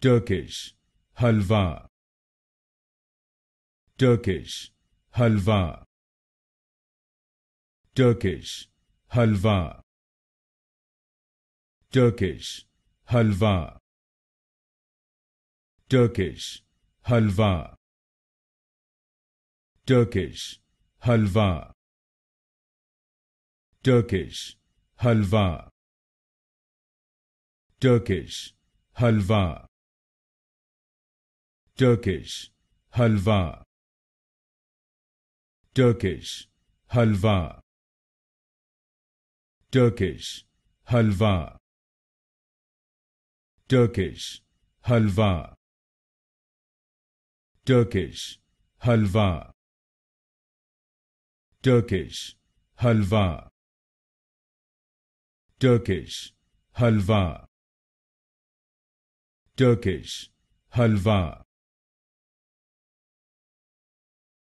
Turkish halva. Turkish halva. Turkish halva. Turkish halva. Turkish halva. Turkish halva. Turkish halva. Turkish halva Turkish halva. Turkish halva. Turkish halva. Turkish halva. Turkish halva. Turkish halva. Turkish halva. Turkish halva